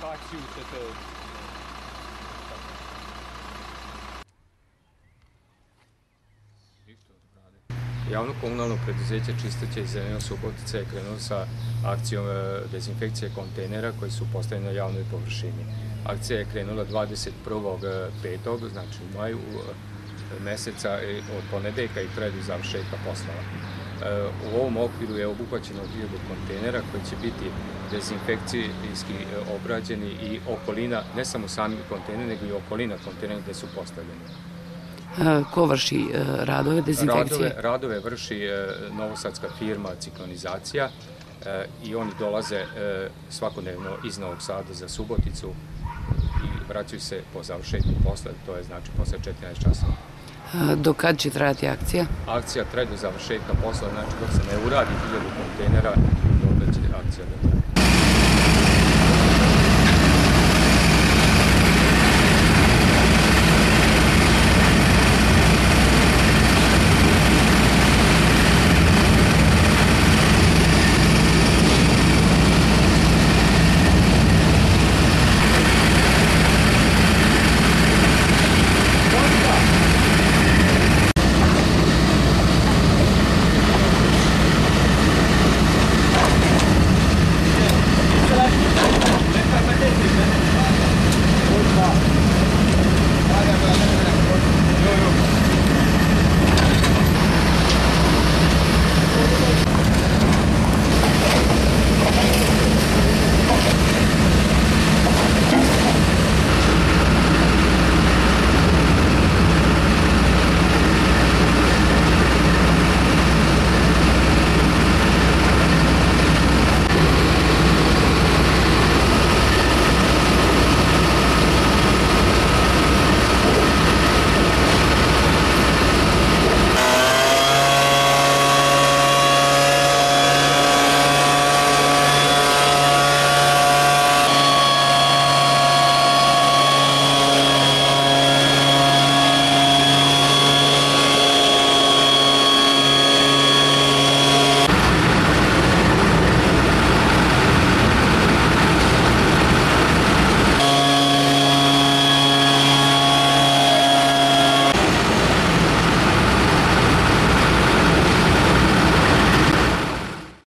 dok akciju ćete Javno komunalno preduzeće Čistoće i Zeleno Subotica je krenulo sa akcijom e, dezinfekcije kontejnera koji su postavljeni na javnoj površini. Akcija je krenula 21.5. znači u maju e, meseca e, od ponedeljka i traje do završetka poslova. U ovom okviru je obuhvaćeno 1000 kontejnera koji će biti dezinfekcijski obrađeni i okolina, ne samo sami kontejner, nego i okolina kontejnera gde su postavljeni. Ko vrši e, radove dezinfekcije? Radove, radove vrši e, novosadska firma Ciklonizacija e, i oni dolaze svakodnevno iz Novog Sada za Suboticu i vraćaju se po završetku posla, to je znači posle 14 časova. Do kad će trajati akcija? Akcija traje do završetka posla, znači dok se ne uradi 1000 kontejnera, dok će akcija da traje.